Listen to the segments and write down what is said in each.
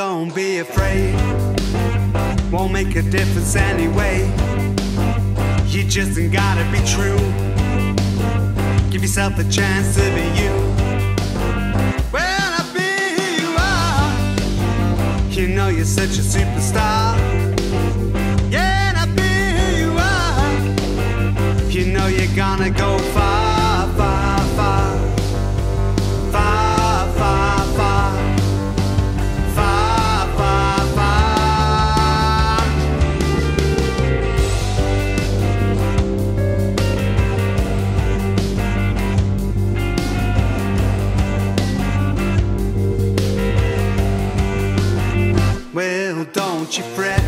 don't be afraid. Won't make a difference anyway. You just ain't gotta be true. Give yourself a chance to be you. Well, been who you are. You know you're such a superstar. Yeah, been who you are. You know you're gonna go Don't you fret.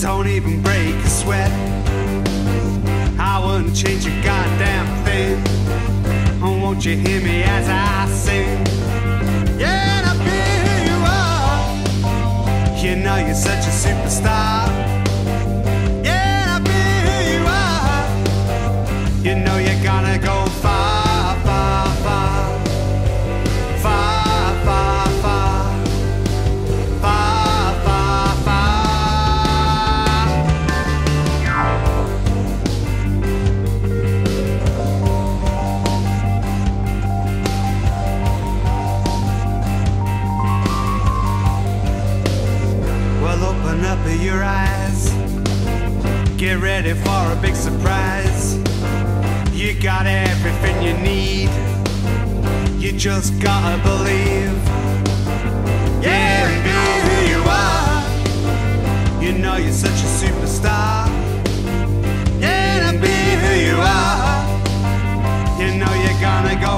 Don't even break a sweat. I wouldn't change a goddamn thing. Oh, won't you hear me as I sing? Yeah, and I feel you are. You know you're such a superstar. top your eyes. Get ready for a big surprise. You got everything you need. You just gotta believe. Yeah, be who you are. You know you're such a superstar. Yeah, be who you are. You know you're gonna go